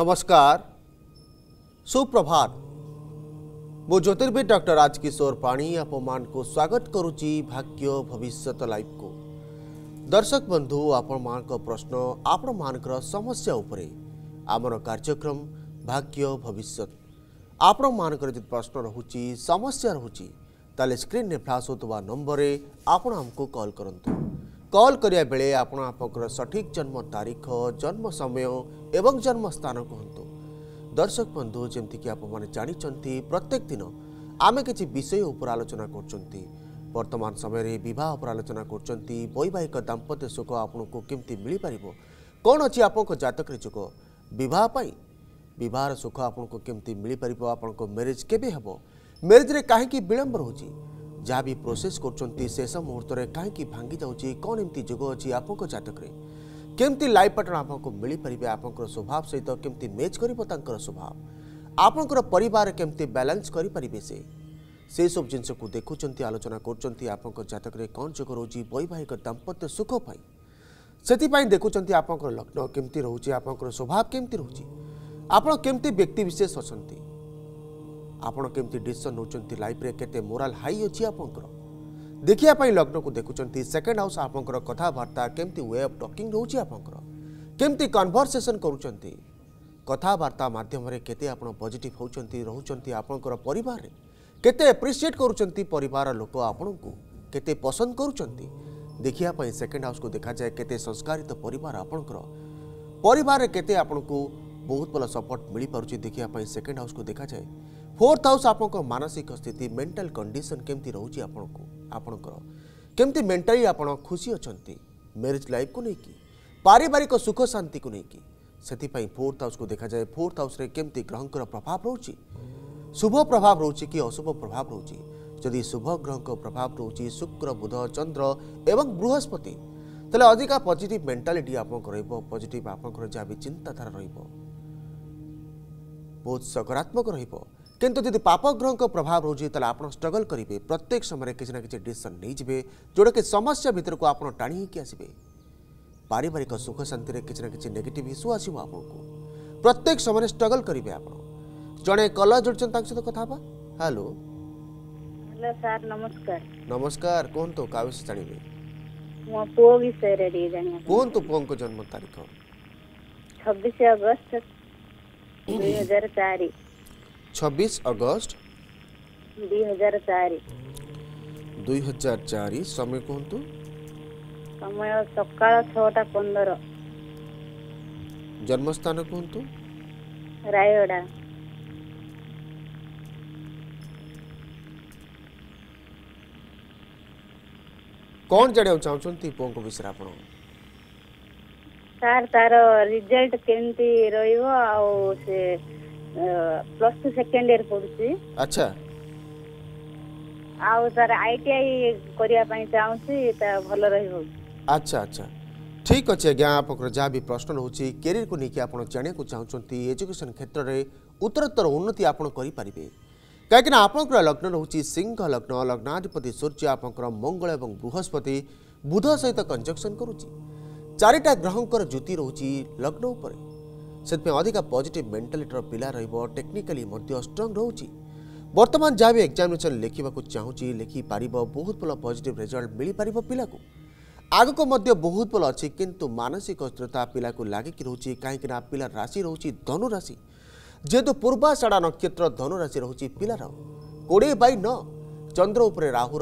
नमस्कार सुप्रभात मु ज्योतिर्विद डॉक्टर राजकिशोर पाणी आप स्वागत करुच्ची भाग्य भविष्य लाइफ को दर्शक बंधु आपण मान प्रश्न आपण मान समस्या उपरे आमर कार्यक्रम भाग्य भविष्य आपण मान प्रश्न रहुची समस्या रहुची ताले स्क्रीन ने फ्लाश होता नंबर आपण आमको कॉल करंतु कल करने बेले आप सठिक जन्म तारीख जन्म समय एवं जन्म स्थान कहतु दर्शक बंधु जमीक आप जानते प्रत्येक दिन आम कि विषय उपर आलोचना करतमान समय बहुत आलोचना करवाहिक दाम्पत्य सुख आपन को कमी मिल पार कौन अच्छी आपतक जुग बहुत बहार सुख आपन को कमी मिल पार आप मेरेज के मेरेज में कहीं विलंब रोचे जहाँ भी प्रोसेस कर शेष मुहूर्त में कहीं भांगी जा कौन एमती जुग अच्छी आपको जतक केमती लाइफ पार्टनर आपको मिल पारे आप स्वभाव सहित तो केमती मेच कर स्वभाव आपंकर पर करेंगे से से सब जिन को देखुं आलोचना करतक कौन जुग रोज वैवाहिक दाम्पत्य सुखपाई से देखुं आपंकर लग्न केमती रोचे आपंकर स्वभाव केमती रोचे आपत केमती व्यक्ति विशेष अच्छा ଆପଣ କେମିତି ଡିସିସନ୍ ନେଉଛନ୍ତି ଲାଇଫ୍ରେ କେତେ ମୋରାଲ୍ ହାଇ ଅଛି ଆପଣଙ୍କର ଦେଖିବା ପାଇଁ ଲଗ୍ନକୁ ଦେଖୁଛନ୍ତି ସେକେଣ୍ଡ ହାଉସ୍ ଆପଣଙ୍କର କଥାବାର୍ତ୍ତା କେମିତି ୱେ ଅଫ୍ ଟକିଂ ରହୁଛି ଆପଣଙ୍କର କେମିତି କନଭରସେସନ୍ କରୁଛନ୍ତି କଥାବାର୍ତ୍ତା ମାଧ୍ୟମରେ କେତେ ଆପଣ ପଜିଟିଭ୍ ହେଉଛନ୍ତି ରହୁଛନ୍ତି ଆପଣଙ୍କର ପରିବାରରେ କେତେ ଏପ୍ରିସିଏଟ୍ କରୁଛନ୍ତି ପରିବାର ଲୋକ ଆପଣଙ୍କୁ କେତେ ପସନ୍ଦ କରୁଛନ୍ତି ଦେଖିବା ପାଇଁ ସେକେଣ୍ଡ ହାଉସ୍କୁ ଦେଖାଯାଏ କେତେ ସଂସ୍କାରିତ ପରିବାର ଆପଣଙ୍କର ପରିବାରରେ କେତେ ଆପଣଙ୍କୁ ବହୁତ ଭଲ ସପୋର୍ଟ ମିଳିପାରୁଛି ଦେଖିବା ପାଇଁ ସେକେଣ୍ଡ ହାଉସ୍କୁ ଦେଖାଯାଏ फोर्थ हाउस आपणको मानसिक स्थिति मेन्टाल कंडीशन केमती रोचे को आपणकर केमती मेंटली आपण खुशी अच्छा मेरेज लाइफ को लेकिन पारिवारिक सुख शांति को लेकिन से फोर्थ हाउस को देखा जाए फोर्थ हाउस केमती ग्रह प्रभाव रोचे शुभ प्रभाव रोज कि अशुभ प्रभाव रोज जदि शुभ ग्रह प्रभाव रोज शुक्र बुध चंद्र एवं बृहस्पति तेल अधिका पजिट मेन्टालीटी आपको रजिट आप चिंताधारा रोत सकारात्मक रोक କିନ୍ତୁ ଯଦି ପାପଗ୍ରହଙ୍କ ପ୍ରଭାବ ରହୁଛି ତାହେଲେ ଆପଣ ଷ୍ଟ୍ରଗଲ୍ କରିବେ ପ୍ରତ୍ୟେକ ସମୟରେ କିଛି ନା କିଛି ଡିସିସନ୍ ନେଇଯିବେ ଯେଉଁଟାକି ସମସ୍ୟା ଭିତରକୁ ଆପଣ ଟାଣି ହେଇକି ଆସିବେ ପାରିବାରିକ ସୁଖ ଶାନ୍ତିରେ କିଛି ନା କିଛି ନେଗେଟିଭ୍ ଇସ୍ୟୁ ଆସିବ ଆପଣଙ୍କୁ ପ୍ରତ୍ୟେକ ସମୟରେ ଷ୍ଟ୍ରଗଲ୍ କରିବେ ଆପଣ ଜଣେ କଲର୍ ଯୋଡ଼ିଛନ୍ତି ତାଙ୍କ ସହିତ କଥା ହେବା ହ୍ୟାଲୋ ହ୍ୟାଲୋ ସାର୍ ନମସ୍କାର ନମସ୍କାର କୁହନ୍ତୁ କାହା ବିଷୟ ଜାଣିବେ ମୋ ପୁଅ ବିଷୟରେ ଟିକେ ଜାଣିବା କୁହନ୍ତୁ ପୁଅଙ୍କ ଜନ୍ମ ତାରିଖ ଛବିଶ ଅଗଷ୍ଟ ଦୁଇ ହଜାର ଚାରି 26 अगस्त 2004 2004 समय कोन तो समय सकाळ 6:15 जन्म स्थान कोन तो रायोडा कौन जड़े हो चाहो चुनती पों को विषय आपनों सर तारो रिजल्ट केंद्री रही हो आओ से प्लस टू सेकेंड इयर पढुଛି ଆଚ୍ଛା ଆଉ ସାର୍ ଆଇଟିଆଇ କରିବା ପାଇଁ ଚାହୁଁଛି ତା ଭଲ ରହିବ ଆଚ୍ଛା ଆଚ୍ଛା ଠିକ୍ ଅଛି ଆଜ୍ଞା ଆପଣଙ୍କର ଯାହା ବି ପ୍ରଶ୍ନ ରହୁଛି କ୍ୟାରିୟରକୁ ନେଇକି ଆପଣ ଜାଣିବାକୁ ଚାହୁଁଛନ୍ତି ଏଜୁକେସନ୍ କ୍ଷେତ୍ରରେ ଉତ୍ତରୋତ୍ତର ଉନ୍ନତି ଆପଣ କରିପାରିବେ କାହିଁକିନା ଆପଣଙ୍କର ଲଗ୍ନ ରହୁଛି ସିଂହ ଲଗ୍ନ ଲଗ୍ନାଧିପତି ସୂର୍ଯ୍ୟ ଆପଣଙ୍କର ମଙ୍ଗଳ ଏବଂ ବୃହସ୍ପତି ବୁଧ ସହିତ କଞ୍ଜକ୍ସନ୍ କରୁଛି ଚାରିଟା ଗ୍ରହଙ୍କର ଜ୍ୟୋତି ରହୁଛି ଲଗ୍ନ ଉପରେ से अधिक पजिट मेन्टालीटर पिला रेक्निकाली स्ट्रंग रोचे बर्तमान जहाँ भी एक्जामेसन लिखा को चाहूँ लिखि पार बहुत भल पजिट रेजल्ट मिल पार पाला आग को मध्य बहुत भल अच्छी किंतु मानसिक स्थिरता पिला को लग कि रोचे कहीं पिलार राशि रोचे धनुराशि जेहेतु पूर्वाषाढ़ा नक्षत्र धनुराशि रोचे पिलार कोड़े बै न चंद्र उपर राहु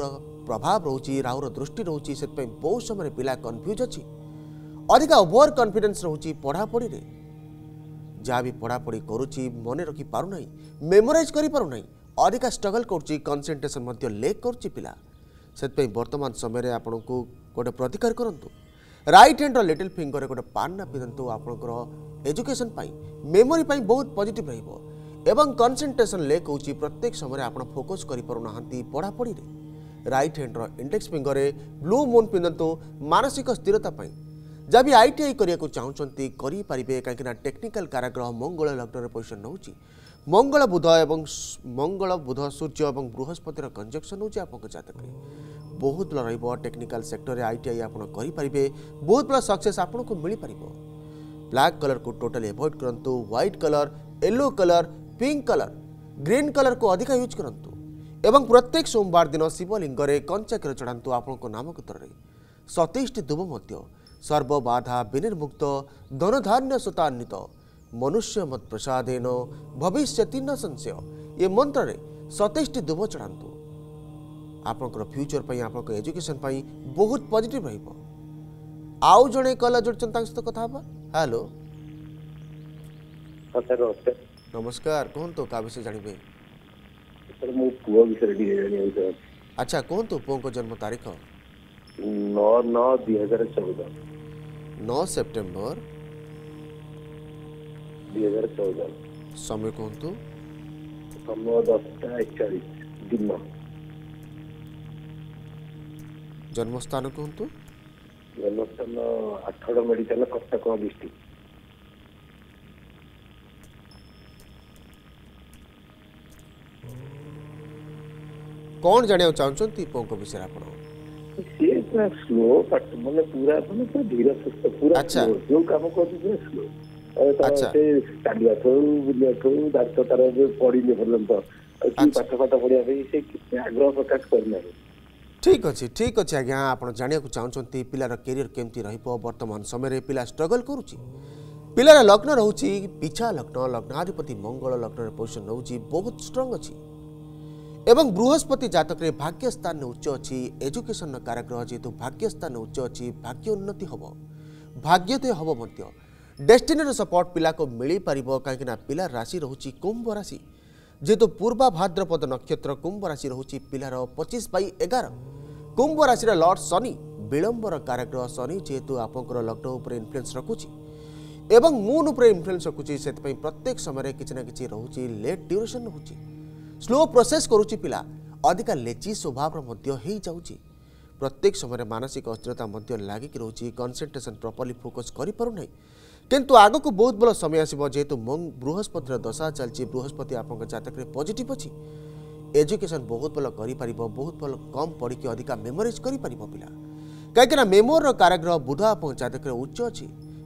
प्रभाव रोज राहु दृष्टि रोचे से बहुत समय पिला कन्फ्यूज अच्छी अधिक ओवर कन्फिडेन्स रोज पढ़ापढ़ी जहाँ भी पढ़ापढ़ी करुच्ची मन रखिपारुना मेमोराइज करपारुना ଅଧିକା ଷ୍ଟ୍ରଗଲ୍ କରୁଛି କନସେଣ୍ଟ୍ରେସନ୍ ମଧ୍ୟ ଲେକ୍ କରୁଛି ପିଲା ସେଥିପାଇଁ ବର୍ତ୍ତମାନ ସମୟରେ ଆପଣଙ୍କୁ ଗୋଟେ ପ୍ରତିକାର କରନ୍ତୁ ରାଇଟ୍ ହ୍ୟାଣ୍ଡର ଲିଟିଲ୍ ଫିଙ୍ଗରରେ ଗୋଟେ ପାନ୍ନା ପିନ୍ଧନ୍ତୁ ଆପଣଙ୍କର ଏଜୁକେସନ୍ ପାଇଁ ମେମୋରି ପାଇଁ ବହୁତ ପଜିଟିଭ୍ ରହିବ ଏବଂ କନସେଣ୍ଟ୍ରେସନ୍ ଲେକ୍ ହେଉଛି ପ୍ରତ୍ୟେକ ସମୟରେ ଆପଣ ଫୋକସ୍ କରିପାରୁନାହାନ୍ତି ପଢ଼ାପଢ଼ିରେ ରାଇଟ୍ ହ୍ୟାଣ୍ଡର ଇଣ୍ଡେକ୍ସ ଫିଙ୍ଗରରେ ବ୍ଲୁ ମୁନ୍ ପିନ୍ଧନ୍ତୁ ମାନସିକ ସ୍ଥିରତା ପାଇଁ যাবি আইটিআই করা চাহুচার করে কিনা টেকনিকাল কারাগ্রহ মঙ্গল লগ্নরে পজিশন নেଉଛି মঙ্গল বুধ এবং মঙ্গল বুধ সূর্য এবং বৃহস্পতির কনজকশন হচ্ছে আপনার জাতকরে বহু ভাল রহব টেকনিকাল সেক্টরে আইটিআই আপনার করে বহু ভাল সকসেস আপনার মিপার ব্ল্যাক কলর কু totally avoid করতু white colour yellow colour pink colour green colour को अधिक यूज करूँ एवं प्रत्येक सोमवार दिन शिवलिंग में कंचा क्षीर चढ़ातु आपंक नामकूत्र सतैशटी दुब सर्वबाधा विनिर्मुक्त धनधान्य सुतान्वित मनुष्य मत प्रसादेन भविष्य न संशय ये मंत्र सतैशी दुब चढ़ातु आपण फ्यूचर पर आप एजुकेशन बहुत पजिट रो जड़े कला जोड़ता सहित कथा हेलो नमस्कार कहतु क्या विषय जानवे अच्छा कहतु पुओं जन्म तारीख नौ सेप्टेम्बर समय कौन तो समय दस्ता एक चालीस दिमाग जन्मस्थान कौन तो जन्मस्थान अठारह मेडिकल कोटा को अभिष्टी कौन जाने हो चांसों ती पों को भी पड़ो ପୁରା ସ୍ଲୋ ବଟ୍ ମାନେ ପୁରା ମାନେ ପୁରା ଧୀର ସୁସ୍ଥ ପୁରା ଯୋଉ କାମ କରୁଛି ପୁରା ସ୍ଲୋ ସେ ଚାଲିବା ଥରୁ ବୁଲିବା ଥରୁ ଡାକ୍ତର ତାର ଏବେ ପଢିନି ପର୍ଯ୍ୟନ୍ତ ପାଠ ପାଠ ପଢିବା ପାଇଁ ସେ ଆଗ୍ରହ ଅଛି ଠିକ୍ ଅଛି ଆଜ୍ଞା ଆପଣ ଜାଣିବାକୁ ଚାହୁଁଛନ୍ତି ପିଲାର କ୍ୟାରିୟର କେମିତି ରହିବ ବର୍ତ୍ତମାନ ସମୟରେ ପିଲା ଷ୍ଟ୍ରଗଲ୍ କରୁଛି ପିଲାର ଲଗ୍ନ ରହୁଛି ପିଛା ଲଗ୍ନ ଲଗ୍ନାଧିପତି ମଙ୍ଗଳ ଲଗ୍ନରେ ପୋଜିସନ୍ ରହୁଛି ବହୁତ ଷ୍ଟ୍ରଙ୍ଗ ଅଛି এবং বৃহস্পতি জাতকরে ভাগ্যস্থান উচ্চ অছি এজুকেশন কারাগ্রহ যেহেতু ভাগ্যস্থান উচ্চ অছি ভাগ্য উন্নতি হব ভাগ্যোদয় হব মধ্য ডেস্টিনির সপোর্ট পিলাকে মিলিপার কিনা পিলা রাশি রয়েছে কুম্ভ রাশি যেহেতু পূর্বা ভাদ্রপদ নক্ষত্র কুম্ভ রাশি রয়েছে পিলার পঁচিশ বাই এগার কুম্ভ রাশির লর্ড শনি বিলম্বর কারাগ্রহ শনি যেহেতু আপনার লগ্ন উপরে ইনফ্লুয়েন্স রাখুছি এবং মুন উপরে ইনফ্লুয়েন্স রাখুছি সেপাই প্রত্যেক সময় কিছু না কিছু রয়েছে লেট ডিউরেসন রয়েছে ସ୍ଲୋ ପ୍ରୋସେସ୍ କରୁଛି ପିଲା ଅଧିକା ଲେଚି ସ୍ୱଭାବର ମଧ୍ୟ ହୋଇଯାଉଛି ପ୍ରତ୍ୟେକ ସମୟରେ ମାନସିକ ଅସ୍ଥିରତା ମଧ୍ୟ ଲାଗିକି ରହୁଛି କନସେନ୍ଟ୍ରେସନ୍ ପ୍ରପର୍ଲି ଫୋକସ୍ କରିପାରୁନାହିଁ କିନ୍ତୁ ଆଗକୁ ବହୁତ ଭଲ ସମୟ ଆସିବ ଯେହେତୁ ମଙ୍ଗ ବୃହସ୍ପତିର ଦଶା ଚାଲିଛି ବୃହସ୍ପତି ଆପଣଙ୍କ ଜାତକରେ ପଜିଟିଭ୍ ଅଛି ଏଜୁକେସନ୍ ବହୁତ ଭଲ କରିପାରିବ ବହୁତ ଭଲ କମ୍ ପଢ଼ିକି ଅଧିକା ମେମୋରାଇଜ୍ କରିପାରିବ ପିଲା କାହିଁକିନା ମେମୋରର କାରାଗ୍ରହ ବୁଧ ଆପଣଙ୍କ ଜାତକରେ ଉଚ୍ଚ ଅଛି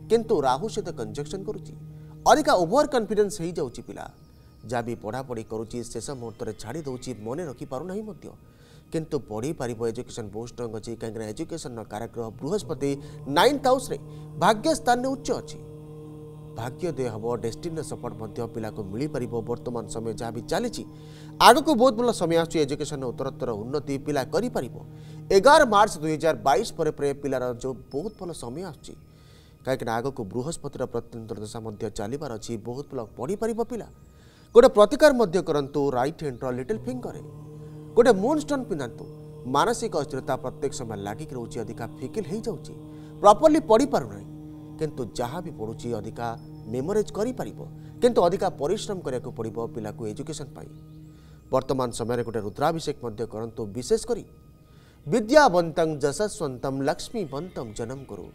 କିନ୍ତୁ ରାହୁ ସହିତ କଞ୍ଜକ୍ସନ୍ କରୁଛି ଅଧିକା ଓଭର କନଫିଡେନ୍ସ ହୋଇଯାଉଛି ପିଲା ଯାହା ବି ପଢ଼ାପଢ଼ି କରୁଛି ଶେଷ ମୁହୂର୍ତ୍ତରେ ଛାଡ଼ି ଦେଉଛି ମନେ ରଖିପାରୁନାହିଁ ମଧ୍ୟ କିନ୍ତୁ ପଢ଼ିପାରିବ ଏଜୁକେସନ୍ ବହୁତ ଷ୍ଟ୍ରଙ୍ଗ ଅଛି କାହିଁକିନା ଏଜୁକେସନ୍ର କାରାଗ୍ରହ ବୃହସ୍ପତି ନାଇନ୍ଥ ହାଉସ୍ରେ ଭାଗ୍ୟ ସ୍ଥାନରେ ଉଚ୍ଚ ଅଛି ଭାଗ୍ୟୋଦୟ ହେବ ଡେଷ୍ଟିନ୍ର ସପୋର୍ଟ ମଧ୍ୟ ପିଲାକୁ ମିଳିପାରିବ ବର୍ତ୍ତମାନ ସମୟ ଯାହା ବି ଚାଲିଛି ଆଗକୁ ବହୁତ ଭଲ ସମୟ ଆସୁଛି ଏଜୁକେସନ୍ର ଉତ୍ତରୋତ୍ତର ଉନ୍ନତି ପିଲା କରିପାରିବ ଏଗାର ମାର୍ଚ୍ଚ ଦୁଇହଜାର ବାଇଶ ପରେ ପରେ ପିଲାର ଯେଉଁ ବହୁତ ଭଲ ସମୟ ଆସୁଛି କାହିଁକିନା ଆଗକୁ ବୃହସ୍ପତିର ପ୍ରତ୍ୟନ୍ତର ଦଶା ମଧ୍ୟ ଚାଲିବାର ଅଛି ବହୁତ ଭଲ ପଢ଼ିପାରିବ ପିଲା ଗୋଟେ ପ୍ରତିକାର ମଧ୍ୟ କରନ୍ତୁ ରାଇଟ୍ ହ୍ୟାଣ୍ଡର ଲିଟିଲ୍ ଫିଙ୍ଗରରେ ଗୋଟେ ମୁନ୍ ଷ୍ଟୋନ୍ ପିନ୍ଧାନ୍ତୁ ମାନସିକ ଅସ୍ଥିରତା ପ୍ରତ୍ୟେକ ସମୟ ଲାଗିକି ରହୁଛି ଅଧିକା ଫିକିଲ୍ ହେଇଯାଉଛି ପ୍ରପର୍ଲି ପଢ଼ିପାରୁନାହିଁ କିନ୍ତୁ ଯାହା ବି ପଢ଼ୁଛି ଅଧିକା ମେମୋରାଇଜ୍ କରିପାରିବ କିନ୍ତୁ ଅଧିକା ପରିଶ୍ରମ କରିବାକୁ ପଡ଼ିବ ପିଲାକୁ ଏଜୁକେସନ୍ ପାଇଁ ବର୍ତ୍ତମାନ ସମୟରେ ଗୋଟେ ରୁଦ୍ରାଭିଷେକ ମଧ୍ୟ କରନ୍ତୁ ବିଶେଷ କରି ବିଦ୍ୟାବନ୍ତଂ ଯଶସ୍ୱନ୍ତମ୍ ଲକ୍ଷ୍ମୀବନ୍ତମ୍ ଜନମ ଗୁରୁ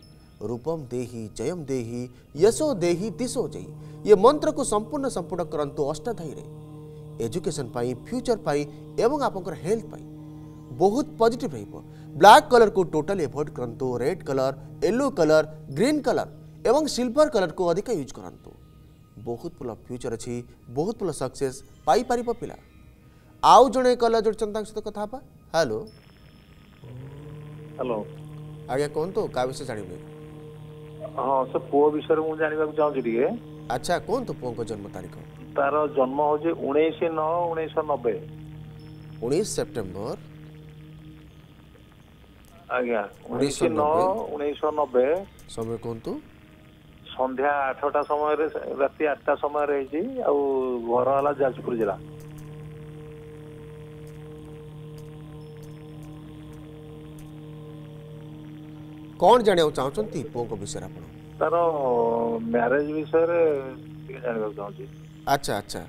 रूपम देही जयम देही यशो देही दिशो जयी ये मंत्र को संपूर्ण संपूर्ण करंतु अष्टाध्यायी एजुकेशन पाई फ्यूचर पाई एवं आपंकर हेल्थ पाई बहुत पॉजिटिव रहिबो ब्लैक कलर को टोटल एवॉइड करंतु red colour yellow colour green colour एवं सिल्वर कलर को अधिक यूज करंतु बहुत फ्यूचर अछि बहुत ଫ୍ୟୁଚର୍ सक्सेस पाई पारिबो पिला आउ ପିଲା कलर ଜଣେ କଲର୍ सहित कथा पा हेलो हेलो आगे ହ୍ୟାଲୋ तो କୁହନ୍ତୁ କାହା ବିଷୟରେ ଜାଣିବେ ହଁ ସେ ପୁଅ ବିଷୟରେ ମୁଁ ଜାଣିବାକୁ ଚାହୁଁଛି ଟିକେ ଆଚ୍ଛା କୁହନ୍ତୁ ପୁଅଙ୍କ ଜନ୍ମ ତାରିଖ ତାର ଜନ୍ମ ହେଉଛି ଉଣେଇଶ ନଅ ଉଣେଇଶହ ନବେ ଉଣେଇଶ ସେପ୍ଟେମ୍ବର ଆଜ୍ଞା ଉଣେଇଶ ନଅ ଉଣେଇଶହ ନବେ ସମୟ କୁହନ୍ତୁ ସନ୍ଧ୍ୟା ଆଠଟା ସମୟରେ ରାତି ଆଠଟା ସମୟରେ ହେଇଛି ଆଉ ଘର ହେଲା ଯାଜପୁର ଜିଲ୍ଲା କ'ଣ ଜାଣିବାକୁ ଚାହୁଁଛନ୍ତି ପୁଅଙ୍କ ବିଷୟରେ ଆପଣ ତାର ମ୍ୟାରେଜ ବିଷୟରେ ଟିକେ ଜାଣିବାକୁ ଚାହୁଁଛି ଆଚ୍ଛା ଆଚ୍ଛା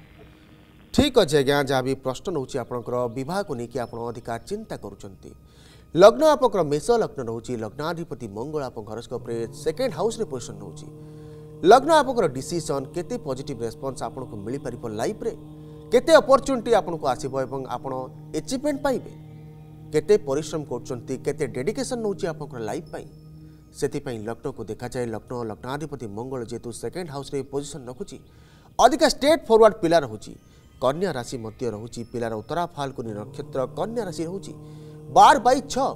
ଠିକ୍ ଅଛି ଆଜ୍ଞା ଯାହା ବି ପ୍ରଶ୍ନ ରହୁଛି ଆପଣଙ୍କର ବିବାହକୁ ନେଇକି ଆପଣ ଅଧିକା ଚିନ୍ତା କରୁଛନ୍ତି ଲଗ୍ନ ଆପଣଙ୍କର ମେଷ ଲଗ୍ନ ରହୁଛି ଲଗ୍ନାଧିପତି ମଙ୍ଗଳ ଆପଣଙ୍କ ହରସ୍କୋପ୍ରେ ସେକେଣ୍ଡ ହାଉସ୍ରେ ପୋଜିସନ୍ ରହୁଛି ଲଗ୍ନ ଆପଣଙ୍କର ଡିସିସନ୍ କେତେ ପଜିଟିଭ୍ ରେସ୍ପନ୍ସ ଆପଣଙ୍କୁ ମିଳିପାରିବ ଲାଇଫ୍ରେ କେତେ ଅପରଚ୍ୟୁନିଟି ଆପଣଙ୍କୁ ଆସିବ ଏବଂ ଆପଣ ଏଚିଭମେଣ୍ଟ ପାଇବେ କେତେ ପରିଶ୍ରମ କରୁଛନ୍ତି କେତେ ଡେଡିକେସନ୍ ନେଉଛି ଆପଣଙ୍କର ଲାଇଫ୍ ପାଇଁ ସେଥିପାଇଁ ଲଗ୍ନକୁ ଦେଖାଯାଏ ଲଗ୍ନ ଲଗ୍ନାଧିପତି ମଙ୍ଗଳ ଯେହେତୁ ସେକେଣ୍ଡ ହାଉସ୍ରେ ପୋଜିସନ୍ ରଖୁଛି ଅଧିକା ଷ୍ଟେଟ୍ ଫରୱାର୍ଡ ପିଲା ରହୁଛି କନ୍ୟା ରାଶି ମଧ୍ୟ ରହୁଛି ପିଲାର ଉତ୍ତରା ଫାଲକୁନି ନକ୍ଷତ୍ର କନ୍ୟା ରାଶି ରହୁଛି ବାର ବାଇ ଛଅ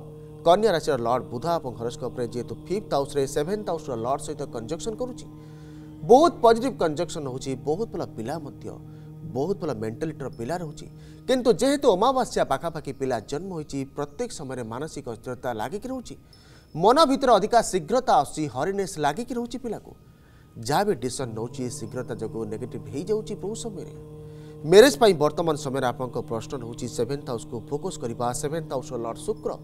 କନ୍ୟା ରାଶିର ଲର୍ଡ଼ ବୁଧ ଏବଂ ହରସ୍କୋପ୍ରେ ଯେହେତୁ ଫିଫ୍ଥ ହାଉସ୍ରେ ସେଭେନ୍ଥ ହାଉସ୍ର ଲର୍ଡ଼ ସହିତ କଞ୍ଜକ୍ସନ୍ କରୁଛି ବହୁତ ପଜିଟିଭ୍ କଞ୍ଜକ୍ସନ୍ ହେଉଛି ବହୁତ ଭଲ ପିଲା ମଧ୍ୟ बहुत भल मेन्टालीटर पिला रोचे कि जेहेतु अमावास्या पखापाखि पिला जन्म हो प्रत्येक समय मानसिक अस्थिरता लगिक रोचे मन भितर अधिका शीघ्रता आसी हरिनेस लगिक रोचे पिला को जहाँ भी डिशन नौ शीघ्रता जो नेगेट हो जाए बहुत समय मेरेज पर बर्तमान समय आपं प्रश्न रोचे सेभेन्थ हाउस को फोकस करवा सेभेन्थ हाउस लर्ड शुक्र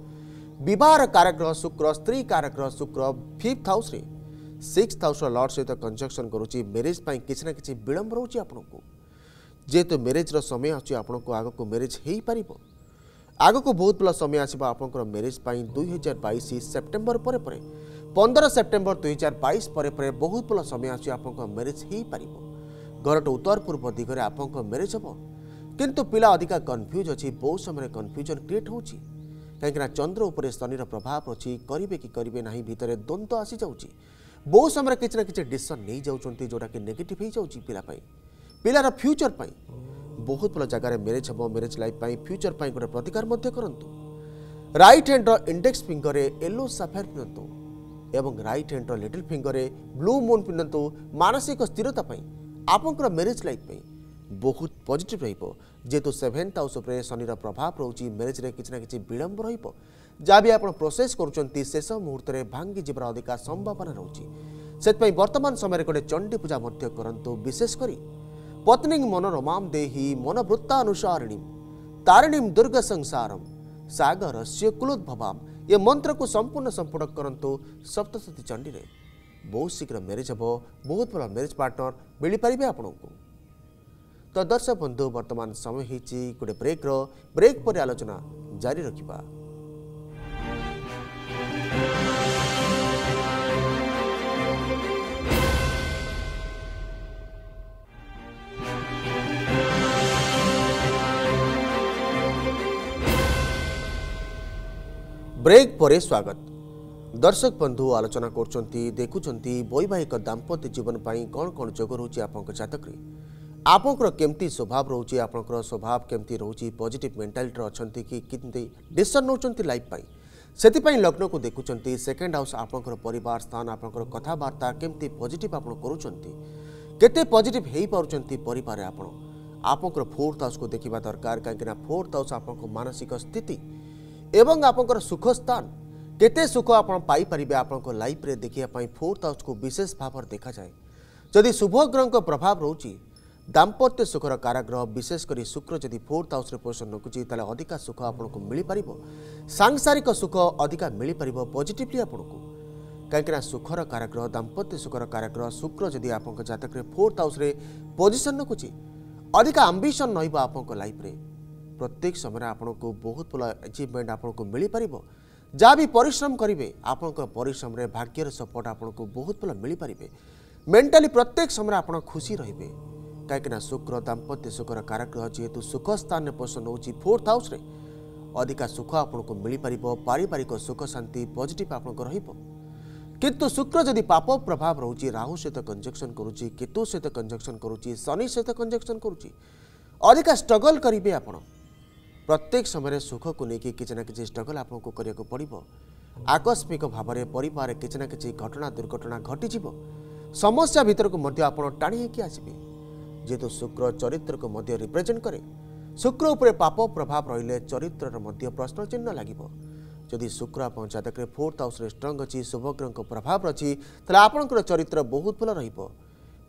बहार काराग्रह शुक्र स्त्री काराग्रह Shukra fifth house six house lord सहित कंजक्शन करुच्ची मेरेज पर किसी ना कि विलंब रोचे आपको जेहेतु मेरेजर समय अच्छी को आग को म्यारेज हो पार आग को बहुत बड़ा समय आसो मेरेज म्यारेज दुई हजार बैश सेप्टेम्बर पर पंद्रह सेप्टेम्बर दुई हजार बैश पर बहुत बड़ा समय आस म्यारेज हो पार घर उत्तर पूर्व दिग्वे आप मेरेज हम कि पिला अधिका कन्फ्यूज अच्छी बहुत समय कन्फ्यूजन क्रिएट हो कहीं चंद्र उपर शनि प्रभाव अच्छी करे कि करेंगे ना भितर द्वंद आसी जा बहुत समय किसी ना किसी डिसीसन नहीं जाऊँच जोटा कि नेगेटिव हो जाऊँगी पिलापाई ପିଲାର ଫ୍ୟୁଚର୍ ପାଇଁ ବହୁତ ଭଲ ଜାଗାରେ ମ୍ୟାରେଜ୍ ହେବ ମ୍ୟାରେଜ୍ ଲାଇଫ୍ ପାଇଁ ଫ୍ୟୁଚର୍ ପାଇଁ ଗୋଟେ ପ୍ରତିକାର ମଧ୍ୟ କରନ୍ତୁ ରାଇଟ୍ ହ୍ୟାଣ୍ଡର ଇଣ୍ଡେକ୍ସ ଫିଙ୍ଗର୍ରେ ୟେଲୋ ସାଫାୟାର ପିନ୍ଧନ୍ତୁ ଏବଂ ରାଇଟ୍ ହ୍ୟାଣ୍ଡର ଲିଟିଲ୍ ଫିଙ୍ଗର୍ରେ ବ୍ଲୁ ମୁନ୍ ପିନ୍ଧନ୍ତୁ ମାନସିକ ସ୍ଥିରତା ପାଇଁ ଆପଣଙ୍କର ମ୍ୟାରେଜ୍ ଲାଇଫ୍ ପାଇଁ ବହୁତ ପଜିଟିଭ୍ ରହିବ ଯେହେତୁ ସେଭେନ୍ଥ ହାଉସ୍ ଉପରେ ଶନିର ପ୍ରଭାବ ରହୁଛି ମ୍ୟାରେଜ୍ରେ କିଛି ନା କିଛି ବିଳମ୍ବ ରହିବ ଯାହା ବି ଆପଣ ପ୍ରୋସେସ୍ କରୁଛନ୍ତି ଶେଷ ମୁହୂର୍ତ୍ତରେ ଭାଙ୍ଗିଯିବାର ଅଧିକା ସମ୍ଭାବନା ରହୁଛି ସେଥିପାଇଁ ବର୍ତ୍ତମାନ ସମୟରେ ଗୋଟେ ଚଣ୍ଡୀ ପୂଜା ମଧ୍ୟ କରନ୍ତୁ ବିଶେଷ କରି पत्नी मनोरमा देही मनवृत्तानुसारिणी तारिणीम दुर्ग संसारम सागर से कुलोद्भवाम ये मंत्र को संपूर्ण संपूर्ण करूँ सप्तशती चंडी में बहुत शीघ्र म्यारेज हम बहुत भल म्यारेज पार्टनर मिल पारे आपन को तो दर्शक बंधु बर्तमान समय हो गोटे ब्रेक्र ब्रेक पर आलोचना जारी रखा ब्रेक पर स्वागत दर्शक बंधु आलोचना कर देखुं वैवाहिक दाम्पत्य जीवन कौन कौन जग आप जतक आपंकर केमती स्वभाव रोचे आपंकर स्वभाव केमती रोच पजिट मेन्टालीटर अच्छा किसन नौ लाइफ पर से लग्न को देखुं सेकेंड हाउस आपंकर पर स्थान आपंकर कथबार्ता केमती पजिट आप करते पजिट हो पार्टी पर आपंकर फोर्थ हाउस को देखा दरकार कहीं फोर्थ हाउस आपंक मानसिक स्थिति এবং আপনার সুখ স্থান কেতে সুখ আপনার পাইপারে আপনার লাইফ্রে দেখা ফোর্থ হাউস কু বিশেষ ভাবে দেখা যায় যদি শুভগ্রহ প্রভাব রয়েছে দাম্পত্য সুখর কারাগ্রহ বিশেষ করে শুক্র যদি ফোর্থ হাউসে পোজিশন রকুচি তাহলে অধিকা সুখ আপনার মিপার সাংসারিক সুখ অধিকা মিপার পজিটিভলি আপনার কাইকিনা সুখর কারাগ্রহ দাম্পত্য সুখর কারাগ্রহ শুক্র যদি আপনার জাতকরে ফোর্থ হাউসে পোজিশন রকুচি অধিকা আম্বিশন রহব আপনার লাইফ্রে প্রত্যেক সময় আপনার বহুত ভাল আচিভমেন্ট আপনার মিপার যা বি পরিশ্রম করবে আপনার পরিশ্রমের ভাগ্যর সপোর্ট আপনার বহুত ভাল মিপার মেন্টালি প্রত্যেক সময় আপনার খুশি রহবে কাইকিনা শুক্র দাম্পত্য সুখর কারগ্রহ যেহেতু সুখ স্থানে পোষণ হচ্ছে ফোর্থ হাউসে ଅଧିକା ସୁଖ ଆପଣଙ୍କୁ ମିଳିପାରିବ ପାରିବାରିକ ସୁଖ ଶାନ୍ତି ପଜିଟିଭ୍ ଆପଣଙ୍କ ରହିବ କିନ୍ତୁ ଶୁକ୍ର ଯଦି ପାପ ପ୍ରଭାବ ରହୁଛି ରାହୁ ସହିତ କଞ୍ଜକ୍ସନ୍ କରୁଛି କେତୁ ସହିତ କଞ୍ଜକ୍ସନ୍ କରୁଛି ଶନି ସହିତ କଞ୍ଜକ୍ସନ୍ କରୁଛି ଅଧିକା ଷ୍ଟ୍ରଗଲ୍ କରିବେ ଆପଣ ପ୍ରତ୍ୟେକ ସମୟରେ ସୁଖକୁ ନେଇକି କିଛି ନା କିଛି ଷ୍ଟ୍ରଗଲ୍ ଆପଣଙ୍କୁ କରିବାକୁ ପଡ଼ିବ ଆକସ୍ମିକ ଭାବରେ ପରିବାରରେ କିଛି ନା କିଛି ଘଟଣା ଦୁର୍ଘଟଣା ଘଟିଯିବ ସମସ୍ୟା ଭିତରକୁ ମଧ୍ୟ ଆପଣ ଟାଣି ହେଇକି ଆସିବେ ଯେହେତୁ ଶୁକ୍ର ଚରିତ୍ରକୁ ମଧ୍ୟ ରିପ୍ରେଜେଣ୍ଟ କରେ ଶୁକ୍ର ଉପରେ ପାପ ପ୍ରଭାବ ରହିଲେ ଚରିତ୍ରର ମଧ୍ୟ ପ୍ରଶ୍ନଚିହ୍ନ ଲାଗିବ ଯଦି ଶୁକ୍ର ଆପଣଙ୍କ ଜାତକରେ ଫୋର୍ଥ ହାଉସ୍ରେ ଷ୍ଟ୍ରଙ୍ଗ ଅଛି ଶୁଭଗ୍ରହଙ୍କ ପ୍ରଭାବ ଅଛି ତାହେଲେ ଆପଣଙ୍କର ଚରିତ୍ର ବହୁତ ଭଲ ରହିବ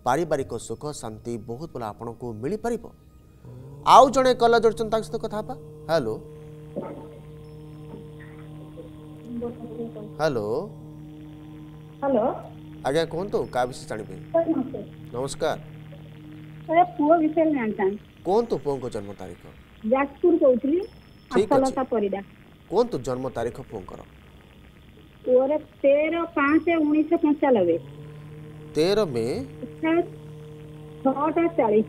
ପାରିବାରିକ ସୁଖ ଶାନ୍ତି ବହୁତ ଭଲ ଆପଣଙ୍କୁ ମିଳିପାରିବ ଆଉ ଜଣେ କଲର ଯୋଡିଛନ୍ତି ତାଙ୍କ ସହିତ କଥା ହେବା ହ୍ୟାଲୋ ହ୍ୟାଲୋ ହ୍ୟାଲୋ ଆଜ୍ଞା କୁହନ୍ତୁ କାହା ବିଷୟ ଜାଣିବେ ନମସ୍କାର ପୁଅ ବିଷୟରେ ଜାଣିଥାନ୍ତି କୁହନ୍ତୁ ପୁଅଙ୍କ ଜନ୍ମ ତାରିଖ ଯାଜପୁର କହୁଥିଲି ଆଶାଲତା ପରିଡ଼ା କୁହନ୍ତୁ ଜନ୍ମ ତାରିଖ ପୁଅଙ୍କର ପୁଅର ତେର ପାଞ୍ଚ ଉଣେଇଶହ ପଞ୍ଚାନବେ ତେର ମେ ଛଅଟା ଚାଳିଶ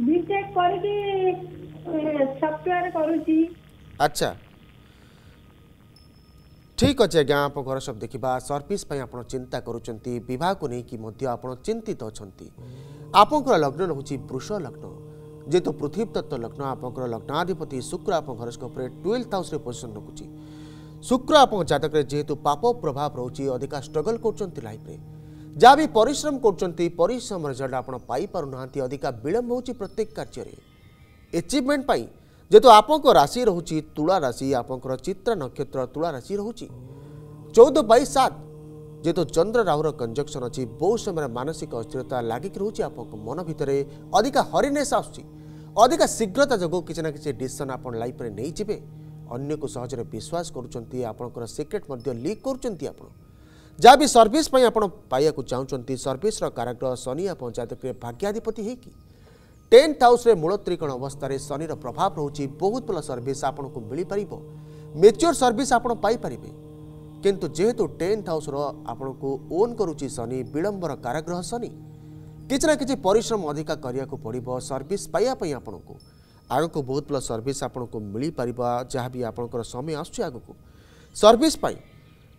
ठीक अच्छे आज्ञा आप घर सब देखा सर्विस चिंता करवाह लग्न रोच वृष लग्न पृथ्वी तत्व लग्न आप लग्नाधिपति शुक्र आप घर स्कोप्रे हाउस पोजिशन रखुच्छी शुक्र आप जतक जेहेतु पाप प्रभाव रोचे अधिका स्ट्रगल कर लाइफ में जहाँ भी पिश्रम करश्रम रिजल्ट आपार ना अधिका हो प्रत्येक कार्य एचिवमेंट पर जेहतु तो राशि रोचे तुला राशि आपंकर चित्रा नक्षत्र तुला राशि रोचे चौदह बै सात जेहत तो चंद्र राहुल कंजक्शन अच्छी बहुत समय मानसिक अस्थिरता लगिक रोचे आप मन भितर अधिका हरिनेस आसिका शीघ्रता जो कि ना कि डिशन आप लाइफ नहीं जी अगर विश्वास करुँच सिक्रेट लिक् करुँच जहाँबि सर्भिसपै आउँ पाउँ चाहन्छ सर्भिस र काग्रह शनिचायते भाग्याधिपति हैक टेन्थ हाउस मूलत्रिक अवस्था शनिर प्रभाव रह मेच्युर सर्भिस आपारे कति जेहेतु टेन्थ हाउस र आउँछ ओन गरु शनिलम्ब र काग्रह शनि परिश्रम अधिक गर्नु को बहुत भन्नु सर्भिस आपूर्मि जहाँबि समय आसु आगको पाई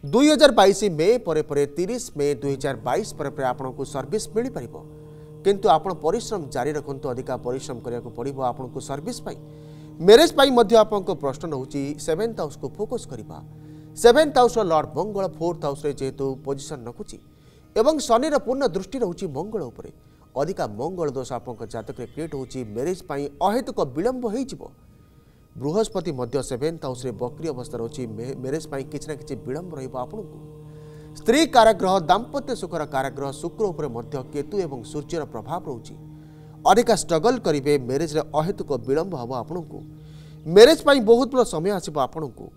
दुई हजार बैश मे पर तीस मे दुई हजार बैश पर आपको सर्विस मिल किंतु आपण परिश्रम जारी रखु अधिका परिश्रम करने को पड़ो आपको सर्विस मेरेज पर प्रश्न हूँ सेवेन्थ हाउस को फोकस करवा seventh house lord Mangal fourth house जेहेतु पोजिशन रखुच्छी एवं शनि पूर्ण दृष्टि रोचे मंगल उपर अधिका मंगल दोष आप जतक क्रिएट हो मेरेज अहेतुक विलंब हो बृहस्पति सेभेन्थ हाउस बकरी अवस्था रही मेरेज पर किसी ना कि विड़म्ब रपण को स्त्री काराग्रह दाम्पत्य सुखर काराग्रह शुक्र उपर केतु और सूर्यर प्रभाव रोच अधिका स्ट्रगल करेंगे मेरेज अहेतुक विलंब हम आपण को मेरेज पर बहुत बड़ा समय आसो आपण को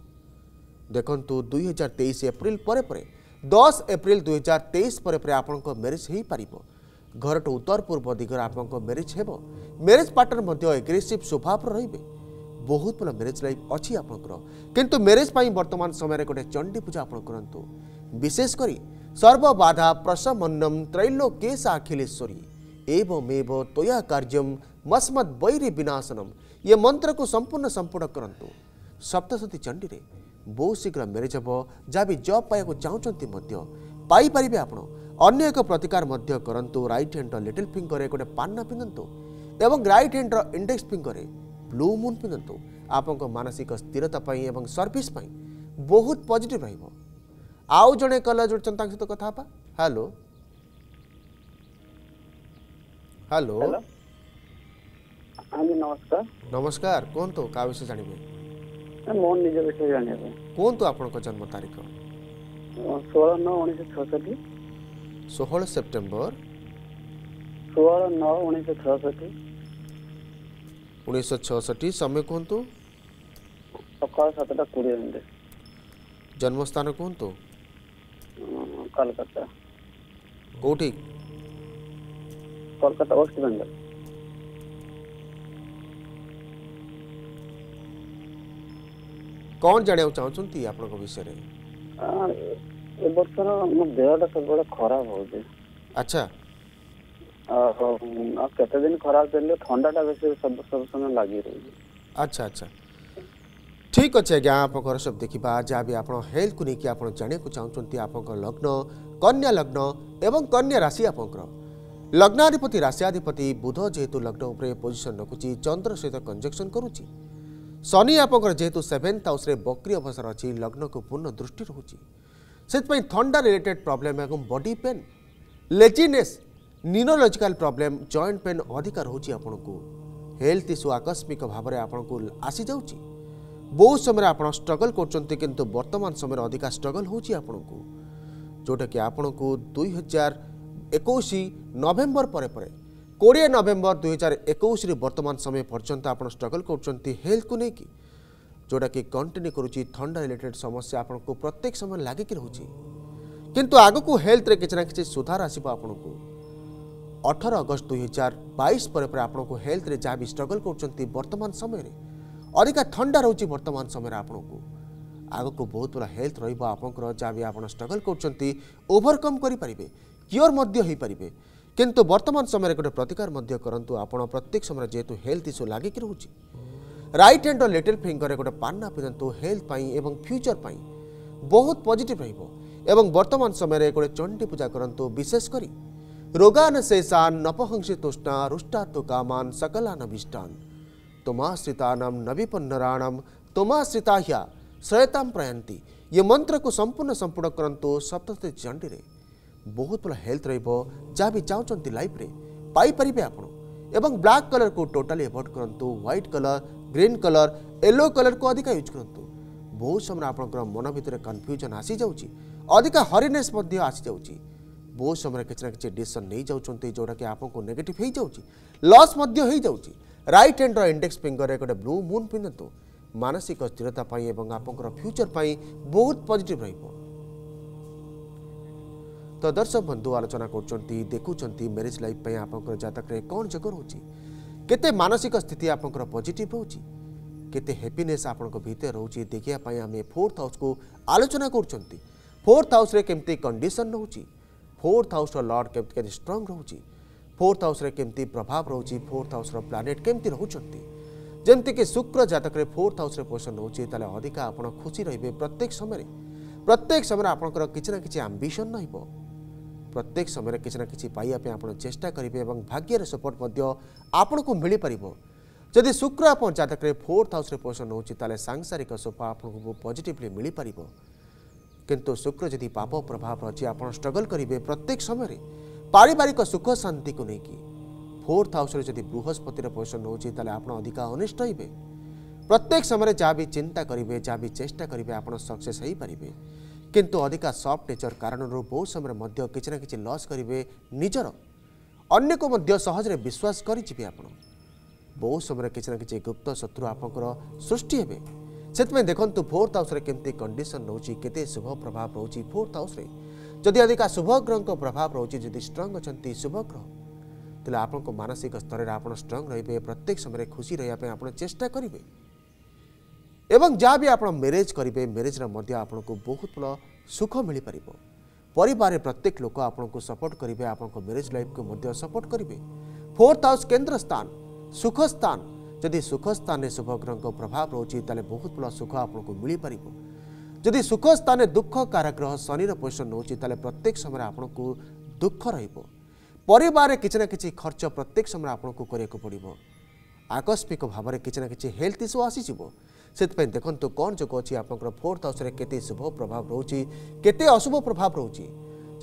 देखु दुई हजार तेईस एप्रिल दस एप्रिल दुई हजार तेईस पर परे आपण मेरेज हो पार घर तो उत्तर पूर्व दिग्वर आप मेरेज हो मेरेज पार्टनर एग्रेसीव स्वभाव रे बहुत भयो म्यारेज लु मेरेज पनि बर्तमान समय चंडी पूजा विशेष गरी सर्वबा तोया कार्यम मस्मद बैरी विनाशनम को संपूर्ण सम्पूर्ण सम्पूर्ण सप्तशती चण्डी बहुत शीघ्र म्यारेज हे जहाँ जब पाइन्छ पारे आन्य एक प्रतिकार रइट ह्यान्ड र फिंगर फिङरे गोटे पान पिँधु एट ह्यान्ड र फिंगर फिङ ବ୍ଲୁ ମୁନ୍ ପିନ୍ଧନ୍ତୁ ଆପଣଙ୍କ ମାନସିକ ସ୍ଥିରତା ପାଇଁ ଏବଂ ସର୍ଭିସ୍ ପାଇଁ ବହୁତ ପଜିଟିଭ୍ ରହିବ ଆଉ ଜଣେ କଲର୍ ଯୋଡ଼ିଛନ୍ତି ତାଙ୍କ ସହିତ କଥା ହେବା ହ୍ୟାଲୋ ହ୍ୟାଲୋ ନମସ୍କାର ନମସ୍କାର କୁହନ୍ତୁ କାହା ବିଷୟ ଜାଣିବେ ମୋ ନିଜ ବିଷୟ ଜାଣିବା ପାଇଁ କୁହନ୍ତୁ ଆପଣଙ୍କ ଜନ୍ମ ତାରିଖ ଷୋହଳ ନଅ ଉଣେଇଶହ ଛଅଷଠି ଷୋହଳ ସେପ୍ଟେମ୍ବର ଷୋହଳ ନଅ ଉଣେଇଶହ ଛଅଷଠି ଉଣେଇଶହ ଛଅଷଠି ସମୟ କୁହନ୍ତୁ ସକାଳ ସାତଟା କୋଡ଼ିଏ ମିନିଟ୍ ଜନ୍ମସ୍ଥାନ କୁହନ୍ତୁ କଲକତା କୋଉଠି কলকাতা ওয়েস্ট বেঙ্গল কোন জানিବାକୁ ଚାହୁଁଛନ୍ତି ଆପଣଙ୍କ ବିଷୟରେ ଏ ବର୍ଷର ମୋ ଦେହଟା ସବୁବେଳେ ଖରାପ ହେଉଛି ଆଚ୍ଛା ଆଉ କେତେ ଦିନ ଖରାପ ଚାଲିଲେ ଥଣ୍ଡାଟା ବେଶୀ ସବୁ ସବୁ ସମୟ ଲାଗି ରହୁଛି ଆଚ୍ଛା ଆଚ୍ଛା ଠିକ୍ ଅଛି ଆଜ୍ଞା ଆପଣଙ୍କର ସବୁ ଦେଖିବା ଯାହା ବି ଆପଣ ହେଲ୍ଥକୁ ନେଇକି ଆପଣ ଜାଣିବାକୁ ଚାହୁଁଛନ୍ତି ଆପଣଙ୍କ ଲଗ୍ନ କନ୍ୟା ଲଗ୍ନ ଏବଂ କନ୍ୟା ରାଶି ଆପଣଙ୍କର ଲଗ୍ନାଧିପତି ରାଶିଆଧିପତି ବୁଧ ଯେହେତୁ ଲଗ୍ନ ଉପରେ ପୋଜିସନ୍ ରଖୁଛି ଚନ୍ଦ୍ର ସହିତ କଞ୍ଜକ୍ସନ୍ କରୁଛି ଶନି ଆପଣଙ୍କର ଯେହେତୁ ସେଭେନ୍ଥ ହାଉସ୍ରେ ବକ୍ରି ଅବସର ଅଛି ଲଗ୍ନକୁ ପୂର୍ଣ୍ଣ ଦୃଷ୍ଟି ରହୁଛି ସେଥିପାଇଁ ଥଣ୍ଡା ରିଲେଟେଡ୍ ପ୍ରୋବ୍ଲେମ୍ ଏବଂ ବଡି ପେନ୍ ଲେଜିନେସ୍ ନିନୋଲୋଜିକାଲ ପ୍ରୋବ୍ଲେମ୍ ଜଏଣ୍ଟ ପେନ୍ ଅଧିକା ରହୁଛି ଆପଣଙ୍କୁ ହେଲ୍ଥ ଇସ୍ୟୁ ଆକସ୍ମିକ ଭାବରେ ଆପଣଙ୍କୁ ଆସିଯାଉଛି ବହୁତ ସମୟରେ ଆପଣ ଷ୍ଟ୍ରଗଲ୍ କରୁଛନ୍ତି କିନ୍ତୁ ବର୍ତ୍ତମାନ ସମୟରେ ଅଧିକା ଷ୍ଟ୍ରଗଲ୍ ହେଉଛି ଆପଣଙ୍କୁ ଯେଉଁଟାକି ଆପଣଙ୍କୁ ଦୁଇ ହଜାର ଏକୋଇଶ ନଭେମ୍ବର ପରେ ପରେ କୋଡ଼ିଏ ନଭେମ୍ବର ଦୁଇ ହଜାର ଏକୋଇଶରୁ ବର୍ତ୍ତମାନ ସମୟ ପର୍ଯ୍ୟନ୍ତ ଆପଣ ଷ୍ଟ୍ରଗଲ୍ କରୁଛନ୍ତି ହେଲ୍ଥକୁ ନେଇକି ଯେଉଁଟାକି କଣ୍ଟିନ୍ୟୁ କରୁଛି ଥଣ୍ଡା ରିଲେଟେଡ଼୍ ସମସ୍ୟା ଆପଣଙ୍କୁ ପ୍ରତ୍ୟେକ ସମୟ ଲାଗିକି ରହୁଛି କିନ୍ତୁ ଆଗକୁ ହେଲ୍ଥରେ କିଛି ନା କିଛି ସୁଧାର ଆସିବ ଆପଣଙ୍କୁ ଅଠର ଅଗଷ୍ଟ ଦୁଇ ହଜାର ବାଇଶ ପରେ ପରେ ଆପଣଙ୍କୁ ହେଲ୍ଥରେ ଯାହା ବି ଷ୍ଟ୍ରଗଲ୍ କରୁଛନ୍ତି ବର୍ତ୍ତମାନ ସମୟରେ ଅଧିକା ଥଣ୍ଡା ରହୁଛି ବର୍ତ୍ତମାନ ସମୟରେ ଆପଣଙ୍କୁ ଆଗକୁ ବହୁତ ବଡ଼ ହେଲ୍ଥ ରହିବ ଆପଣଙ୍କର ଯାହା ବି ଆପଣ ଷ୍ଟ୍ରଗଲ୍ କରୁଛନ୍ତି ଓଭରକମ୍ କରିପାରିବେ କ୍ୟୋର ମଧ୍ୟ ହୋଇପାରିବେ କିନ୍ତୁ ବର୍ତ୍ତମାନ ସମୟରେ ଗୋଟେ ପ୍ରତିକାର ମଧ୍ୟ କରନ୍ତୁ ଆପଣ ପ୍ରତ୍ୟେକ ସମୟରେ ଯେହେତୁ ହେଲ୍ଥ ଇସ୍ୟୁ ଲାଗିକି ରହୁଛି ରାଇଟ୍ ହ୍ୟାଣ୍ଡର ଲିଟିଲ୍ ଫିଙ୍ଗରରେ ଗୋଟେ ପାନ୍ନା ପିନ୍ଧନ୍ତୁ ହେଲ୍ଥ ପାଇଁ ଏବଂ ଫ୍ୟୁଚର୍ ପାଇଁ ବହୁତ ପଜିଟିଭ୍ ରହିବ ଏବଂ ବର୍ତ୍ତମାନ ସମୟରେ ଗୋଟେ ଚଣ୍ଡୀ ପୂଜା କରନ୍ତୁ ବିଶେଷ କରି रोगान शेषान नपहंसि तोष्णा रुष्टा तो कामान सकलानभीष्टान तोमाश्रितानम नवीपन्नराणम ह्या श्रयताम प्रयंती ये मंत्र को संपूर्ण संपूर्ण करंतु सप्तती चंडीरे बहुत भल हेल्थ रहा जहाँ भी चाहते लाइफ पाइपर आपण एवं ब्लैक कलर को टोटाली एवोड करंतु white colour green colour yellow colour को अधिक यूज करूँ बहुत समय आप मन भितर कन्फ्यूजन आसी जाऊँ अधिक हरिनेस आसी जाऊँ बहुत समय कि डिसीसन नहीं जाऊँगी जोटा कि आपको नेगेट हो जाए लस रईट हेंड रंडेक्स फिंगर में गोटे ब्लू मुन पिंधतु मानसिक स्थिरता आपंकर फ्यूचर पर बहुत पजिट र तो दर्शक बंधु आलोचना कर देखुं मेरेज लाइफ पर आपंकर जतक कौन जग रोच मानसिक स्थित आप पजिट होते हैपिने भितर रोचे देखापी आम फोर्थ हाउस को आलोचना करोर्थ हाउस कमी कंडीशन रोचे फोर्थ हाउस लर्ड केमती के स्ट्रंग रोचे फोर्थ हाउस केमती प्रभाव रोचे फोर्थ हाउस प्लानेट केमती रोचती ଯେମିତିକି ଶୁକ୍ର ଜାତକରେ ଫୋର୍ଥ ହାଉସ୍ରେ ପୋଜିସନ୍ ହେଉଛି ତାହେଲେ ଅଧିକା ଆପଣ ଖୁସି ରହିବେ ପ୍ରତ୍ୟେକ ସମୟରେ ପ୍ରତ୍ୟେକ ସମୟରେ ଆପଣଙ୍କର କିଛି ନା କିଛି ଆମ୍ବିସନ୍ ରହିବ ପ୍ରତ୍ୟେକ ସମୟରେ କିଛି ନା କିଛି ପାଇବା ପାଇଁ ଆପଣ ଚେଷ୍ଟା କରିବେ ଏବଂ ଭାଗ୍ୟର ସପୋର୍ଟ ମଧ୍ୟ ଆପଣଙ୍କୁ ମିଳିପାରିବ ଯଦି ଶୁକ୍ର ଆପଣ ଜାତକରେ ଫୋର୍ଥ ହାଉସ୍ରେ ପୋଜିସନ୍ ହେଉଛି ତାହେଲେ ସାଂସାରିକ ସୋଫା ଆପଣଙ୍କୁ ପଜିଟିଭଲି ମିଳିପାରିବ କିନ୍ତୁ ଶୁକ୍ର ଯଦି ପାପ ପ୍ରଭାବ ଅଛି ଆପଣ ଷ୍ଟ୍ରଗଲ୍ କରିବେ ପ୍ରତ୍ୟେକ ସମୟରେ ପାରିବାରିକ ସୁଖ ଶାନ୍ତିକୁ ନେଇକି ଫୋର୍ଥ ହାଉସ୍ରେ ଯଦି ବୃହସ୍ପତିର ପୋଜିସନ୍ ହେଉଛି ତାହେଲେ ଆପଣ ଅଧିକା ଅନିଷ୍ଟ ହେବେ ପ୍ରତ୍ୟେକ ସମୟରେ ଯାହା ବି ଚିନ୍ତା କରିବେ ଯାହା ବି ଚେଷ୍ଟା କରିବେ ଆପଣ ସକ୍ସେସ୍ ହୋଇପାରିବେ କିନ୍ତୁ ଅଧିକା ସଫ୍ଟ ନେଚର୍ କାରଣରୁ ବହୁ ସମୟରେ ମଧ୍ୟ କିଛି ନା କିଛି ଲସ୍ କରିବେ ନିଜର ଅନ୍ୟକୁ ମଧ୍ୟ ସହଜରେ ବିଶ୍ୱାସ କରିଯିବେ ଆପଣ ବହୁ ସମୟରେ କିଛି ନା କିଛି ଗୁପ୍ତ ଶତ୍ରୁ ଆପଣଙ୍କର ସୃଷ୍ଟି ହେବେ ସେଥିପାଇଁ ଦେଖନ୍ତୁ ଫୋର୍ଥ ହାଉସ୍ରେ କେମିତି କଣ୍ଡିସନ୍ ରହୁଛି କେତେ ଶୁଭ ପ୍ରଭାବ ରହୁଛି ଫୋର୍ଥ ହାଉସ୍ରେ ଯଦି ଅଧିକା ଶୁଭ ଗ୍ରହଙ୍କ ପ୍ରଭାବ ରହୁଛି ଯଦି ଷ୍ଟ୍ରଙ୍ଗ ଅଛନ୍ତି ଶୁଭ ଗ୍ରହ ତାହେଲେ ଆପଣଙ୍କ ମାନସିକ ସ୍ତରରେ ଆପଣ ଷ୍ଟ୍ରଙ୍ଗ ରହିବେ ପ୍ରତ୍ୟେକ ସମୟରେ ଖୁସି ରହିବା ପାଇଁ ଆପଣ ଚେଷ୍ଟା କରିବେ ଏବଂ ଯାହା ବି ଆପଣ ମ୍ୟାରେଜ୍ କରିବେ ମ୍ୟାରେଜ୍ର ମଧ୍ୟ ଆପଣଙ୍କୁ ବହୁତ ଭଲ ସୁଖ ମିଳିପାରିବ ପରିବାରରେ ପ୍ରତ୍ୟେକ ଲୋକ ଆପଣଙ୍କୁ ସପୋର୍ଟ କରିବେ ଆପଣଙ୍କ ମ୍ୟାରେଜ୍ ଲାଇଫ୍କୁ ମଧ୍ୟ ସପୋର୍ଟ କରିବେ ଫୋର୍ଥ ହାଉସ୍ କେନ୍ଦ୍ର ସ୍ଥାନ ସୁଖ ସ୍ଥାନ ଯଦି ସୁଖ ସ୍ଥାନରେ ଶୁଭଗ୍ରହଙ୍କ ପ୍ରଭାବ ରହୁଛି ତାହେଲେ ବହୁତ ଭଲ ସୁଖ ଆପଣଙ୍କୁ ମିଳିପାରିବ ଯଦି ସୁଖ ସ୍ଥାନରେ ଦୁଃଖ କାରାଗ୍ରହ ଶନିର ପୋଷଣ ନେଉଛି ତାହେଲେ ପ୍ରତ୍ୟେକ ସମୟରେ ଆପଣଙ୍କୁ ଦୁଃଖ ରହିବ ପରିବାରରେ କିଛି ନା କିଛି ଖର୍ଚ୍ଚ ପ୍ରତ୍ୟେକ ସମୟରେ ଆପଣଙ୍କୁ କରିବାକୁ ପଡ଼ିବ আকস্মিক ভাবে কিছু না কিছু হেলথ ইস্যু আসিযোগ সেপাই দেখুন কম যোগ অনেক আপনার ফোর্থ হাউসে কেতে শুভ প্রভাব রয়েছে কেতে অশুভ প্রভাব রয়েছে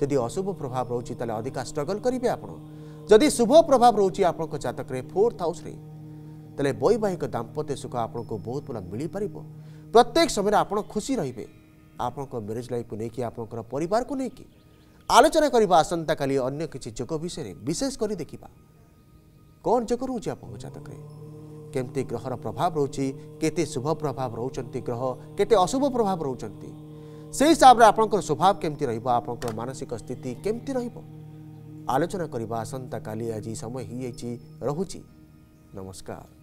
যদি অশুভ প্রভাব রয়েছে তাহলে অধিকা স্ট্রগল করবে আপনার যদি শুভ প্রভাব রয়েছে আপনার জাতকরে ফোর্থ হাউসে तेल वैवाहिक दाम्पत्य सुख आपन को बहुत भाग मिल पार प्रत्येक समय आप खुशी रे आपण म्यारेज लाइफ को लेकिन आपंकर पर लेकिन आलोचना करवा आसंता का अगर किसी जग विषय विशेषकर देखा कौन जग रोज आप जतक केमती ग्रहर प्रभाव रोचे के शुभ प्रभाव रोच ग्रह केशुभ प्रभाव रोच से हिसाब से आपंकर स्वभाव केमती रपं मानसिक स्थिति केमती रलोचना करवा आसंता का आज समय ही रोचे नमस्कार